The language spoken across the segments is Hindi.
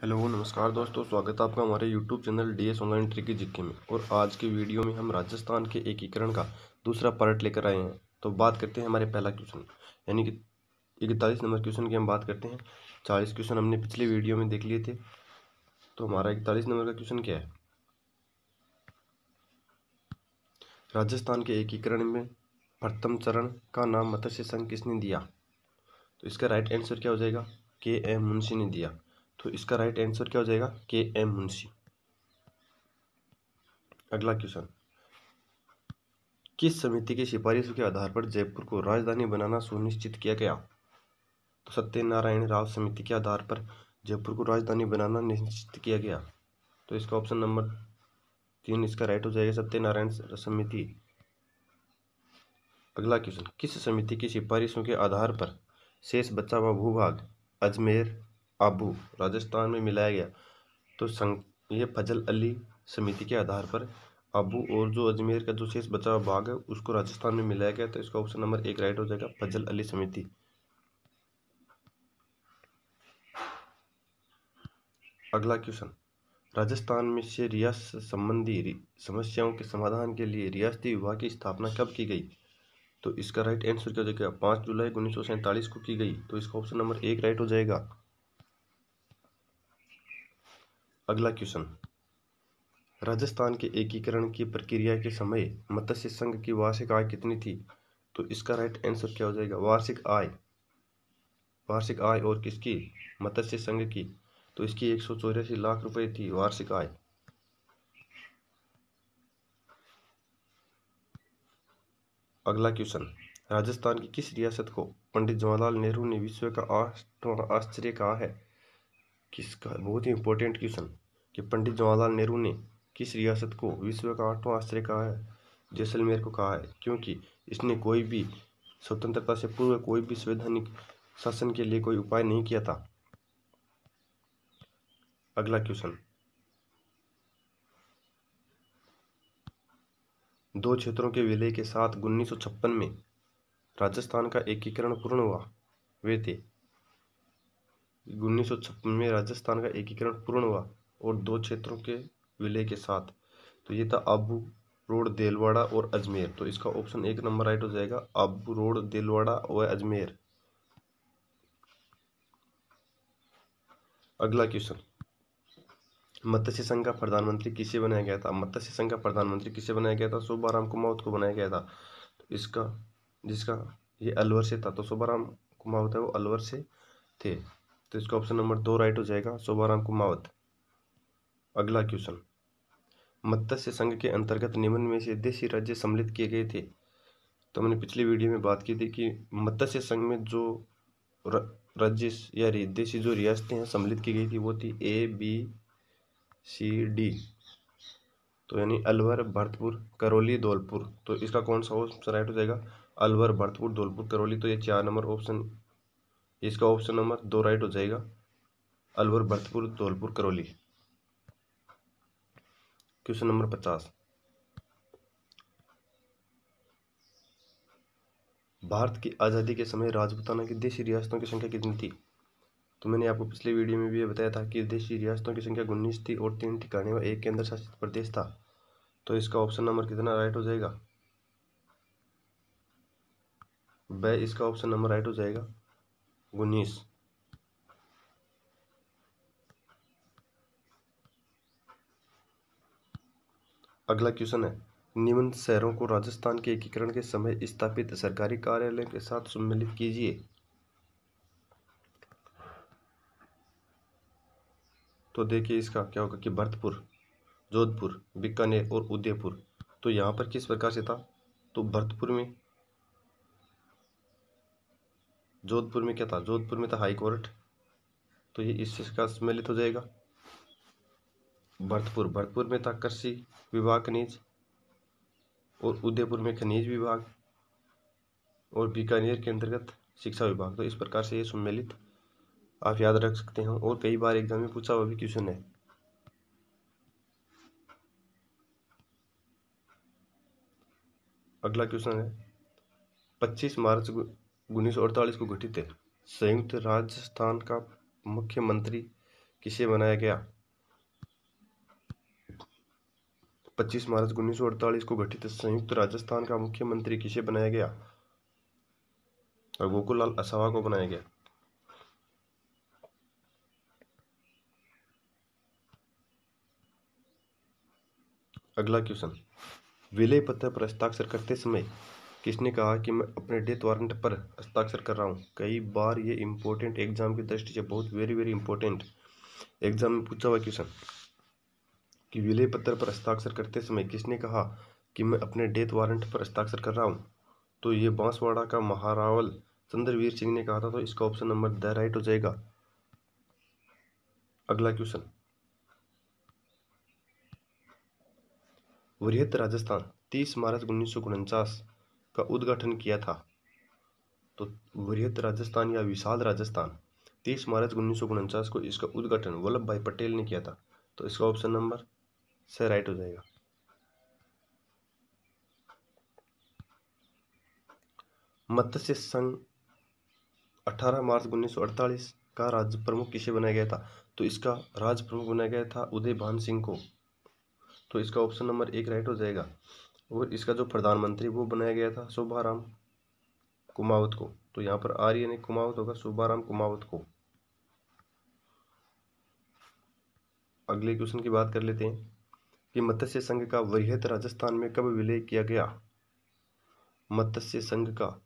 हेलो, नमस्कार दोस्तों, स्वागत है आपका हमारे YouTube channel D S online tricky जिक्के में। और आज के वीडियो में हम राजस्थान के एकीकरण का दूसरा पार्ट लेकर आए हैं। तो बात करते हैं हमारे पहला क्वेश्चन यानी कि इकतालीस नंबर क्वेश्चन की हम बात करते हैं। चालीस क्वेश्चन हमने पिछले वीडियो में देख लिए थे। तो हमारा इकतालीस नंबर का क्वेश्चन क्या है? राजस्थान के एकीकरण में प्रथम चरण का नाम मत्स्य संघ किसने दिया? तो इसका राइट आंसर क्या हो जाएगा? के एम मुंशी ने दिया। तो इसका राइट आंसर क्या हो जाएगा? के एम मुंशी अगला क्वेश्चन किस समिति की सिफारिशों के आधार पर जयपुर को राजधानी बनाना सुनिश्चित किया गया? तो सत्यनारायण राव समिति के आधार पर जयपुर को राजधानी बनाना निश्चित किया गया। तो इसका ऑप्शन नंबर तीन इसका राइट हो जाएगा सत्यनारायण समिति। अगला क्वेश्चन किस समिति की सिफारिशों के आधार पर शेष बचा हुआ भूभाग, अजमेर आबू राजस्थान में मिलाया गया। तो संग ये फजल अली समिति के आधार पर आबू और जो अजमेर का जो शेष बचा हुआ भाग है, उसको राजस्थान में मिलाया गया तो इसका ऑप्शन नंबर एक राइट हो जाएगा, फजल अली समिति। अगला क्वेश्चन। राजस्थान में से रियासत संबंधी समस्याओं के समाधान के लिए रियासती विभाग की स्थापना कब की गई? तो इसका राइट आंसर क्या हो जाएगा? पाँच जुलाई उन्नीस सौ सैंतालीस को की गई। तो इसका ऑप्शन नंबर एक राइट हो जाएगा अगला क्वेश्चन। राजस्थान के एकीकरण की प्रक्रिया के समय मत्स्य संघ की वार्षिक आय कितनी थी? तो इसका राइट आंसर क्या हो जाएगा? वार्षिक आय। वार्षिक आय और किसकी? मत्स्य संघ की। तो इसकी एक सौ चौरासी लाख रुपए थी वार्षिक आय। अगला क्वेश्चन। राजस्थान की किस रियासत को पंडित जवाहरलाल नेहरू ने विश्व का आश्चर्य कहा है? किसका? बहुत ही इंपॉर्टेंट क्वेश्चन कि पंडित जवाहरलाल नेहरू ने किस रियासत को विश्व का आठवां आश्चर्य कहा है? जैसलमेर को कहा है, क्योंकि इसने कोई भी स्वतंत्रता से पूर्व कोई भी संवैधानिक शासन के लिए कोई उपाय नहीं किया था। अगला क्वेश्चन। दो क्षेत्रों के विलय के साथ उन्नीस सौ छप्पन में राजस्थान का एकीकरण पूर्ण हुआ। वे थे। उन्नीस सौ छप्पन में राजस्थान का एकीकरण पूर्ण हुआ। और दो क्षेत्रों के विलय के साथ। तो ये था आबू रोड, देलवाड़ा और अजमेर। तो इसका ऑप्शन एक नंबर राइट हो जाएगा आबू रोड, देलवाड़ा और अजमेर। अगला क्वेश्चन मत्स्य संघ का प्रधानमंत्री किसे बनाया गया था? मत्स्य संघ का प्रधानमंत्री किसे बनाया गया था? शोभाराम कुमावत को बनाया गया था। तो इसका, जिसका ये अलवर से था तो शोभाराम कुमावत है, वो अलवर से थे। तो इसका ऑप्शन नंबर दो राइट हो जाएगा शोभाराम कुमावत। अगला क्वेश्चन। मत्स्य संघ के अंतर्गत निम्न में से देशी राज्य सम्मिलित किए गए थे। तो मैंने पिछली वीडियो में बात की थी कि मत्स्य संघ में जो राज्य या देशी जो रियासतें हैं सम्मिलित की गई थी, वो थी ए, बी, सी, डी। तो यानी अलवर, भरतपुर, करौली, धौलपुर। तो इसका कौन सा ऑप्शन राइट हो जाएगा? अलवर, भरतपुर, धौलपुर, करौली। तो ये चार नंबर ऑप्शन इसका ऑप्शन नंबर दो राइट हो जाएगा। अलवर, भरतपुर, धौलपुर, करौली। क्वेश्चन नंबर पचास। भारत की आज़ादी के समय राजपुताना की देशी रियासतों की संख्या कितनी थी? तो मैंने आपको पिछले वीडियो में भी बताया था कि देशी रियासतों की संख्या उन्नीस थी और तीन ठिकाने व एक केंद्र शासित प्रदेश था। तो इसका ऑप्शन नंबर कितना राइट हो जाएगा? वह इसका ऑप्शन नंबर राइट हो जाएगा उन्नीस। अगला क्वेश्चन है। निम्न शहरों को राजस्थान के एकीकरण के समय स्थापित सरकारी कार्यालय के साथ सम्मिलित कीजिए। तो देखिए इसका क्या होगा कि भरतपुर, जोधपुर, बीकानेर और उदयपुर। तो यहाँ पर किस प्रकार से था? तो भरतपुर में, जोधपुर में क्या था? जोधपुर में था हाई कोर्ट तो ये इससे सम्मिलित हो जाएगा। भरतपुर। भरतपुर में था कृषि विभाग खनिज और उदयपुर में खनिज विभाग और बीकानेर के अंतर्गत शिक्षा विभाग। तो इस प्रकार से ये सम्मिलित, आप याद रख सकते हैं। और कई बार एग्ज़ाम में पूछा हुआ भी क्वेश्चन है। अगला क्वेश्चन है 25 मार्च उन्नीस सौ अड़तालीस को गठित संयुक्त राजस्थान का मुख्यमंत्री किसे बनाया गया? 25 मार्च उन्नीस सौ अड़तालीस को गठित संयुक्त राजस्थान का मुख्यमंत्री किसे बनाया गया? और गोकुललाल असावा को बनाया गया। अगला क्वेश्चन विलय पत्र पर हस्ताक्षर करते समय किसने कहा कि मैं अपने डेथ वारंट पर हस्ताक्षर कर रहा हूँ? कई बार ये इंपॉर्टेंट एग्ज़ाम की दृष्टि से बहुत वेरी वेरी इंपॉर्टेंट एग्ज़ाम में पूछा हुआ क्वेश्चन कि विलय पत्र पर हस्ताक्षर करते समय किसने कहा कि मैं अपने डेथ वारंट पर हस्ताक्षर कर रहा हूँ? तो ये बांसवाड़ा का महारावल चंद्रवीर सिंह ने कहा था तो इसका ऑप्शन नंबर द राइट हो जाएगा। अगला क्वेश्चन वृहत राजस्थान, तीस मार्च उन्नीस सौ उनचास का उद्घाटन किया था। तो वृहत राजस्थान या विशाल राजस्थान, तीस मार्च उन्नीस सौ उनचास को इसका उद्घाटन वल्लभ भाई पटेल ने किया था। तो इसका ऑप्शन नंबर से राइट हो जाएगा। मत्स्य संघ 18 मार्च 1948 का राज्य प्रमुख किसे बनाया गया था? तो इसका राज्य प्रमुख बनाया गया था उदय भान सिंह को। तो इसका ऑप्शन नंबर एक राइट हो जाएगा और इसका जो प्रधानमंत्री वो बनाया गया था, शोभाराम कुमावत को। तो यहाँ पर आर्य ने कुमावत होगा, शोभाराम कुमावत को। अगले क्वेश्चन की बात कर लेते हैं। कि मत्स्य संघ का वृहत राजस्थान में कब विलय किया गया? मत्स्य संघ का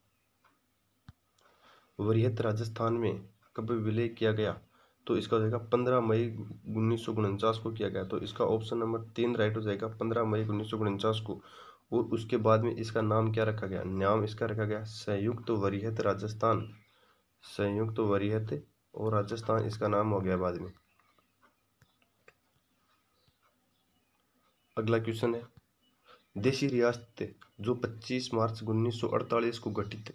वृहत राजस्थान में कब विलय किया गया? तो इसका हो जाएगा पंद्रह मई उन्नीस सौ उनचास को किया गया। तो इसका ऑप्शन नंबर तीन राइट हो जाएगा पंद्रह मई उन्नीस सौ उनचास को। और उसके बाद में इसका नाम क्या रखा गया? नाम इसका रखा गया संयुक्त वरीहत राजस्थान। संयुक्त वरीहत और राजस्थान इसका नाम हो गया बाद में। अगला क्वेश्चन है। देशी रियासत जो 25 मार्च 1948 को गठित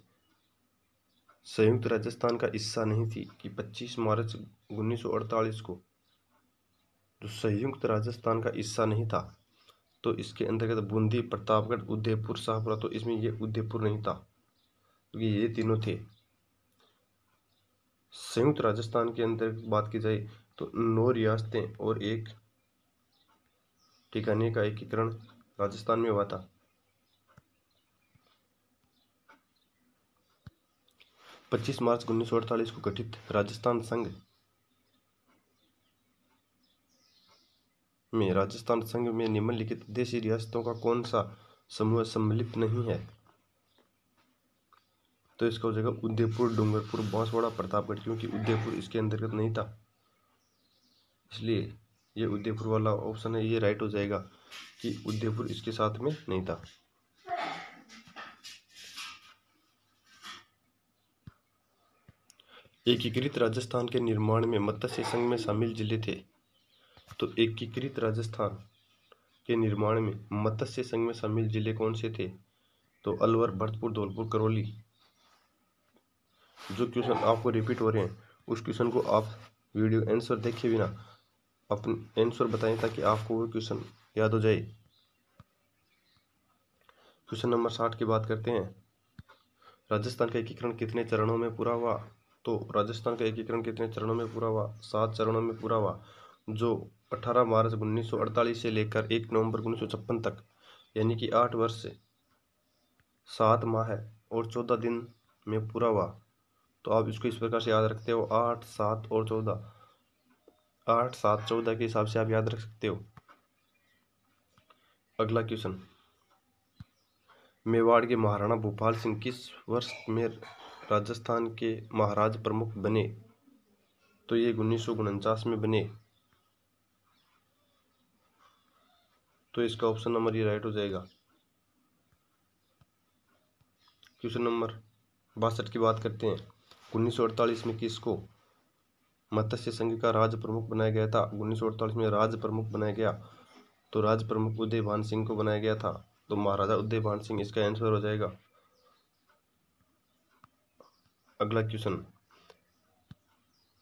संयुक्त राजस्थान का हिस्सा नहीं थी कि 25 मार्च 1948 को। जो संयुक्त राजस्थान का हिस्सा नहीं था। तो इसके अंतर्गत बूंदी, प्रतापगढ़, उदयपुर, शाहपुरा तो इसमें ये उदयपुर नहीं था। क्योंकि ये तीनों थे। संयुक्त राजस्थान के अंदर बात की जाए तो नौ रियासतें और एक ठिकाने का एकीकरण राजस्थान में हुआ था। पच्चीस मार्च उन्नीस को गठित राजस्थान संघ में, राजस्थान संघ में निम्नलिखित देशी रियासतों का कौन सा समूह सम्मिलित नहीं है? तो इसका हो जाएगा उदयपुर, डूंगरपुर, बांसवाड़ा, प्रतापगढ़, क्योंकि उदयपुर इसके अंतर्गत नहीं था। इसलिए ये उदयपुर वाला ऑप्शन है, ये राइट हो जाएगा कि उदयपुर इसके साथ में नहीं था। एकीकृत राजस्थान के निर्माण में मत्स्य संघ में शामिल ज़िले थे। तो एकीकृत राजस्थान के निर्माण में मत्स्य संघ में शामिल ज़िले कौन से थे? तो अलवर, भरतपुर, धौलपुर, करौली। जो क्वेश्चन आपको रिपीट हो रहे हैं, उस क्वेश्चन को आप वीडियो आंसर देखे बिना अपने आंसर बताएँ ताकि आपको वो क्वेश्चन याद हो जाए। क्वेश्चन नंबर साठ की बात करते हैं। राजस्थान का एकीकरण कितने चरणों में पूरा हुआ? तो राजस्थान का एकीकरण कितने चरणों में पूरा हुआ? सात चरणों में पूरा हुआ, जो 18 मार्च 1948 से लेकर 1 नवंबर उन्नीस सौ छप्पन तक, यानी कि आठ वर्ष से सात माह है और चौदह दिन में पूरा हुआ। तो आप इसको इस प्रकार से याद रखते हो, आठ, सात और चौदह। आठ, सात, चौदह के हिसाब से आप याद रख सकते हो। अगला क्वेश्चन मेवाड़ के महाराणा भोपाल सिंह किस वर्ष में राजस्थान के महाराज प्रमुख बने? तो ये उन्नीस सौ उनचास में बने। तो इसका ऑप्शन नंबर ये राइट हो जाएगा। क्वेश्चन नंबर बासठ की बात करते हैं। उन्नीस सौ अड़तालीस में किसको मत्स्य संघ का राज्य प्रमुख बनाया गया था। उन्नीस में राज्य प्रमुख बनाया गया। तो राज्य प्रमुख उदय भान सिंह को बनाया गया था। तो महाराजा उदय भान सिंह, इसका आंसर हो जाएगा। अगला क्वेश्चन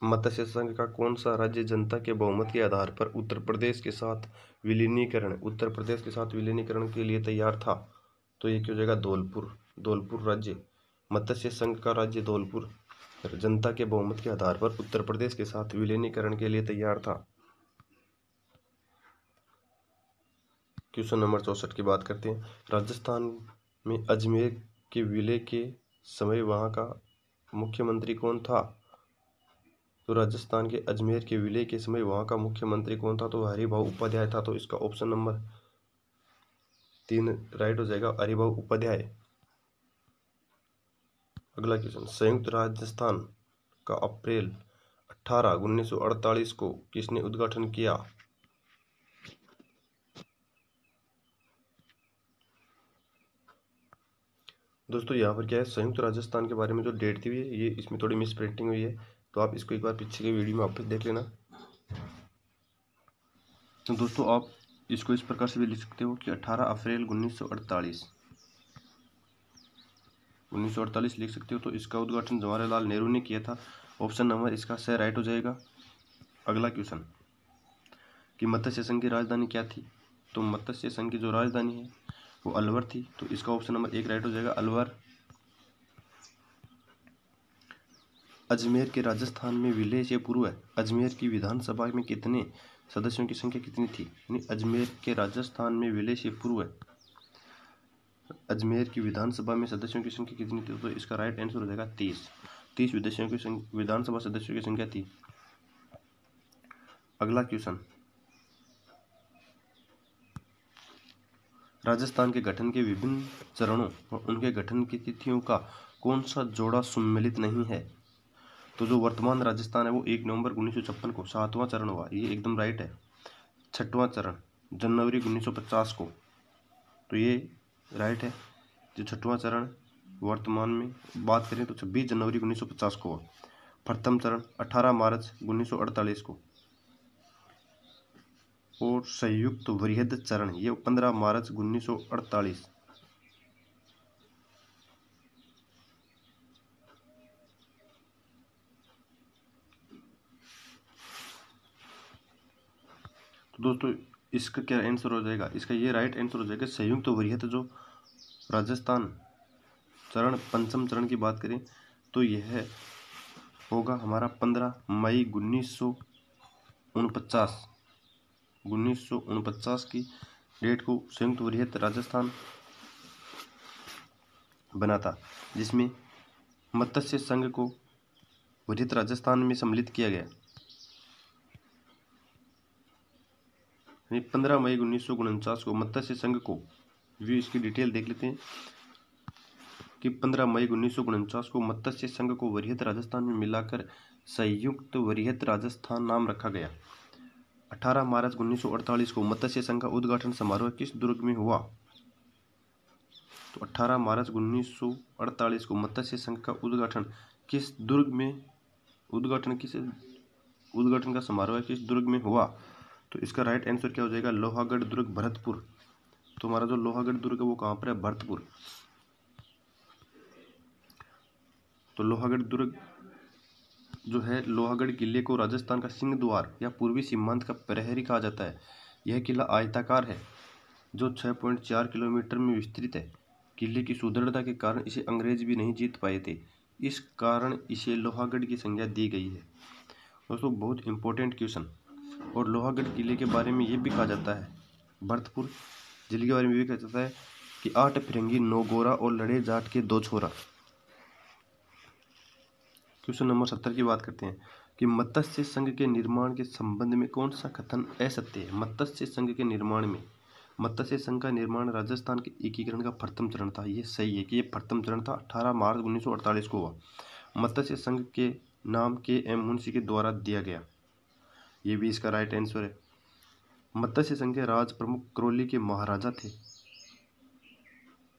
मत्स्य संघ का कौन सा राज्य जनता के बहुमत के आधार पर उत्तर प्रदेश के साथ विलीनीकरण, उत्तर प्रदेश के साथ विलीनीकरण के लिए तैयार था? तो ये क्यों जाएगा? धौलपुर। धौलपुर राज्य। मत्स्य संघ का राज्य धौलपुर। जनता के बहुमत के आधार पर उत्तर प्रदेश के साथ विलीनीकरण के लिए तैयार था। क्वेश्चन नंबर चौसठ की बात करते हैं। राजस्थान में अजमेर के विलय के समय वहाँ का मुख्यमंत्री कौन था? तो राजस्थान के अजमेर के विलय के समय वहाँ का मुख्यमंत्री कौन था? तो हरिभाऊ उपाध्याय था। तो इसका ऑप्शन नंबर तीन राइट हो जाएगा, हरिभाऊ उपाध्याय। अगला क्वेश्चन संयुक्त राजस्थान का अप्रैल 18 1948 को किसने उद्घाटन किया? दोस्तों, यहाँ पर क्या है? संयुक्त राजस्थान के बारे में जो डेट है ये इसमें थोड़ी मिस प्रिंटिंग हुई है तो आप इसको एक बार पीछे के वीडियो में वापस देख लेना। तो दोस्तों, आप इसको इस प्रकार से भी लिख सकते हो कि 18 अप्रैल 1948 1948 लिख सकते हो तो इसका उद्घाटन जवाहरलाल नेहरू ने किया था। ऑप्शन नंबर इसका सह राइट हो जाएगा। अगला क्वेश्चन। कि मत्स्य संघ की राजधानी क्या थी? तो मत्स्य संघ की जो राजधानी है, वो अलवर थी। तो इसका ऑप्शन नंबर एक राइट हो जाएगा, अलवर। अजमेर के राजस्थान में विलय से पूर्व है? अजमेर की विधानसभा में कितने सदस्यों की संख्या कितनी थी? यानी अजमेर के राजस्थान में विलय से पूर्व अजमेर की विधानसभा में सदस्यों की संख्या कितनी थी? तो इसका राइट आंसर हो जाएगा तीस। तीस विदेशियों की विधानसभा सदस्यों की संख्या थी। अगला क्वेश्चन राजस्थान के गठन के विभिन्न चरणों और उनके गठन की तिथियों का कौन सा जोड़ा सम्मिलित नहीं है? तो जो वर्तमान राजस्थान है वो एक नवंबर उन्नीस सौ छप्पन को सातवां चरण हुआ। ये एकदम राइट है। छठवां चरण, जनवरी 1950 को। तो ये राइट है? जो छठवां चरण वर्तमान में बात करें तो छब्बीस जनवरी उन्नीस सौ पचास को प्रथम चरण अठारह मार्च उन्नीस सौ अड़तालीस को। और संयुक्त वृहद चरण ये पंद्रह मार्च उन्नीस सौ अड़तालीस। तो दोस्तों इसका क्या आंसर हो जाएगा? इसका ये राइट आंसर हो जाएगा, संयुक्त तो वरीयत जो राजस्थान चरण, पंचम चरण की बात करें तो यह होगा हमारा पंद्रह मई उन्नीस सौ उनपचास। उन्नीस सौ उनपचास की डेट को संयुक्त वरीयत राजस्थान बना था, जिसमें मत्स्य संघ को वरीयत राजस्थान में सम्मिलित किया गया। यानी पंद्रह मई उन्नीस सौ उनचास को मत्स्य संघ को व्यू इसकी डिटेल देख लेते हैं कि पंद्रह मई उन्नीस सौ उनचास को मत्स्य संघ को वरीहत राजस्थान में मिलाकर संयुक्त वरीहत राजस्थान नाम रखा गया। अठारह मार्च उन्नीस सौ अड़तालीस को मत्स्य संघ का उद्घाटन समारोह किस दुर्ग में हुआ? तो 18 मार्च उन्नीस सौ अड़तालीस को मत्स्य संघ का उद्घाटन किस दुर्ग में, उद्घाटन किस, उद्घाटन का समारोह किस दुर्ग में हुआ? तो इसका राइट आंसर क्या हो जाएगा? लोहागढ़ दुर्ग, भरतपुर। तो हमारा जो लोहागढ़ दुर्ग है, वो कहाँ पर है? भरतपुर। तो लोहागढ़ दुर्ग जो है, लोहागढ़ किले को राजस्थान का सिंह द्वार या पूर्वी सीमांत का प्रहरी कहा जाता है। यह किला आयताकार है, जो 6.4 किलोमीटर में विस्तृत है। किले की सुदृढ़ता के कारण इसे अंग्रेज़ भी नहीं जीत पाए थे। इस कारण इसे लोहागढ़ की संज्ञा दी गई है। दोस्तों, बहुत इंपॉर्टेंट क्वेश्चन और लोहागढ़ किले के बारे में ये भी कहा जाता है। भरतपुर ज़िले के बारे में भी कहा जाता है कि आठ फिरंगी, नौ गोरा और लड़े जाट के दो छोरा। क्वेश्चन नंबर सत्तर की बात करते हैं कि मत्स्य संघ के निर्माण के संबंध में कौन सा कथन असत्य है? मत्स्य संघ के निर्माण में। मत्स्य संघ का निर्माण राजस्थान के एकीकरण का प्रथम चरण था। ये सही है कि ये प्रथम चरण था। 18 मार्च 1948 को हुआ। मत्स्य संघ के नाम के एम मुंशी के द्वारा दिया गया। ये भी इसका राइट आंसर है। मत्स्य संघ के राज प्रमुख क्रोली के महाराजा थे।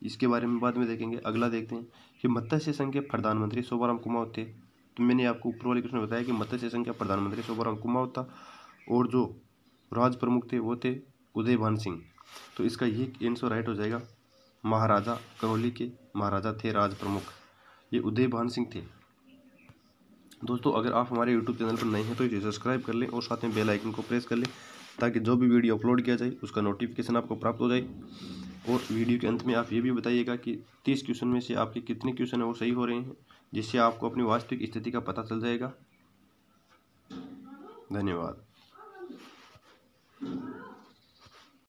इसके बारे में बाद में देखेंगे। अगला देखते हैं कि मत्स्य संघ के प्रधानमंत्री शोभाराम कुमाव थे। तो मैंने आपको ऊपर वाले क्वेश्चन बताया कि मत्स्य संघ के प्रधानमंत्री शोभाराम कुमाव था और जो राज प्रमुख थे वो थे उदय भान सिंह। तो इसका ये आंसर राइट हो जाएगा। महाराजा करौली के महाराजा थे राज प्रमुख। ये उदय भान सिंह थे। दोस्तों, अगर आप हमारे यूट्यूब चैनल पर नए हैं तो इसे सब्सक्राइब कर लें और साथ में बेल आइकन को प्रेस कर लें, ताकि जो भी वीडियो अपलोड किया जाए, उसका नोटिफिकेशन आपको प्राप्त हो जाए। और वीडियो के अंत में आप ये भी बताइएगा कि तीस क्वेश्चन में से आपके कितने क्वेश्चन हैं, वो सही हो रहे हैं, जिससे आपको अपनी वास्तविक स्थिति का पता चल जाएगा। धन्यवाद।